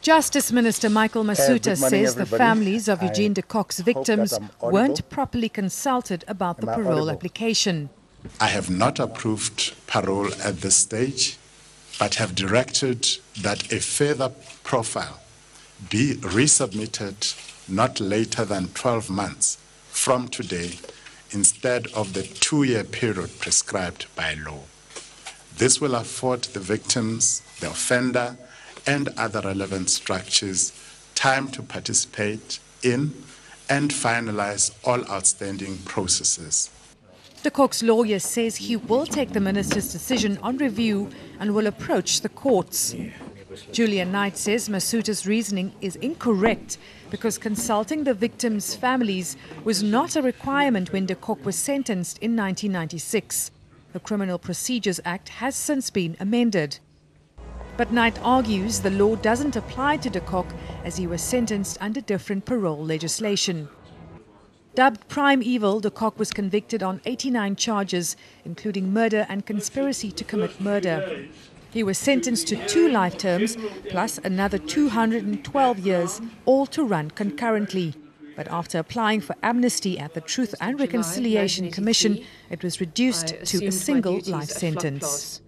Justice Minister Michael Masutha good morning, says the families of I Eugene de Kock's victims weren't properly consulted about the Am parole audible? application. I have not approved parole at this stage, but have directed that a further profile be resubmitted not later than 12 months from today instead of the two year period prescribed by law. This will afford the victims, the offender, and other relevant structures time to participate in and finalize all outstanding processes. De Kock's lawyer says he will take the minister's decision on review and will approach the courts. Julian Knight says Masutha's reasoning is incorrect because consulting the victims' families was not a requirement when de Kock was sentenced in 1996. The Criminal Procedures Act has since been amended. But Knight argues the law doesn't apply to de Kock as he was sentenced under different parole legislation. Dubbed Prime Evil, de Kock was convicted on 89 charges, including murder and conspiracy to commit murder. He was sentenced to two life terms plus another 212 years, all to run concurrently. But after applying for amnesty at the Truth and Reconciliation Commission, it was reduced to a single life sentence.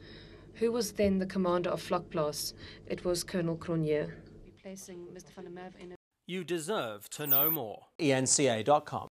Vlakplaas. Who was then the commander of Vlakplaas? It was Colonel Cronje. Replacing Mr. van der Merwe in a You deserve to know more. enca.com.